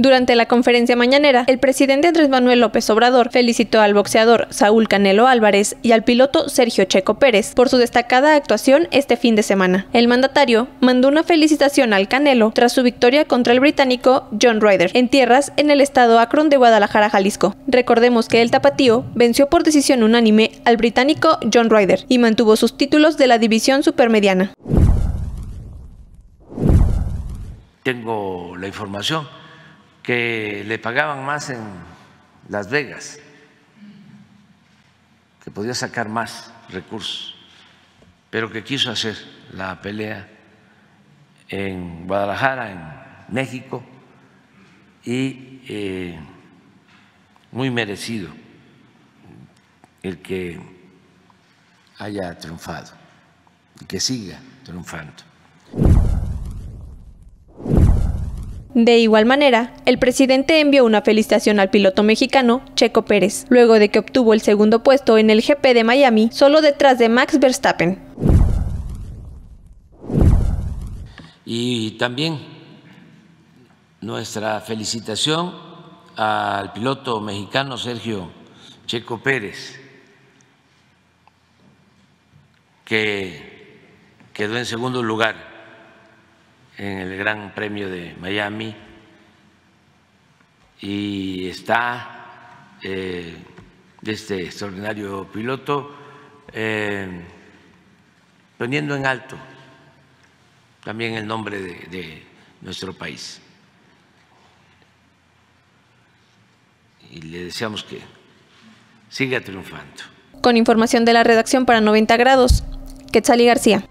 Durante la conferencia mañanera, el presidente Andrés Manuel López Obrador felicitó al boxeador Saúl Canelo Álvarez y al piloto Sergio Checo Pérez por su destacada actuación este fin de semana. El mandatario mandó una felicitación al Canelo tras su victoria contra el británico John Ryder en tierras en el estado Akron de Guadalajara, Jalisco. Recordemos que el tapatío venció por decisión unánime al británico John Ryder y mantuvo sus títulos de la división supermediana. Tengo la información que le pagaban más en Las Vegas, que podía sacar más recursos, pero que quiso hacer la pelea en Guadalajara, en México, y eh, muy merecido el que haya triunfado y que siga triunfando. De igual manera, el presidente envió una felicitación al piloto mexicano Checo Pérez, luego de que obtuvo el segundo puesto en el GP de Miami, solo detrás de Max Verstappen. Y también nuestra felicitación al piloto mexicano Sergio Checo Pérez, que quedó en segundo lugar en el Gran Premio de Miami y está eh, este extraordinario piloto eh, poniendo en alto también el nombre de, nuestro país. Y le deseamos que siga triunfando. Con información de la redacción para 90 grados, Quetzali García.